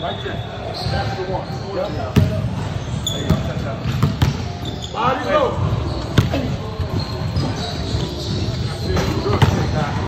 right there. That's the one. Yep. There you go, touch out. Body low.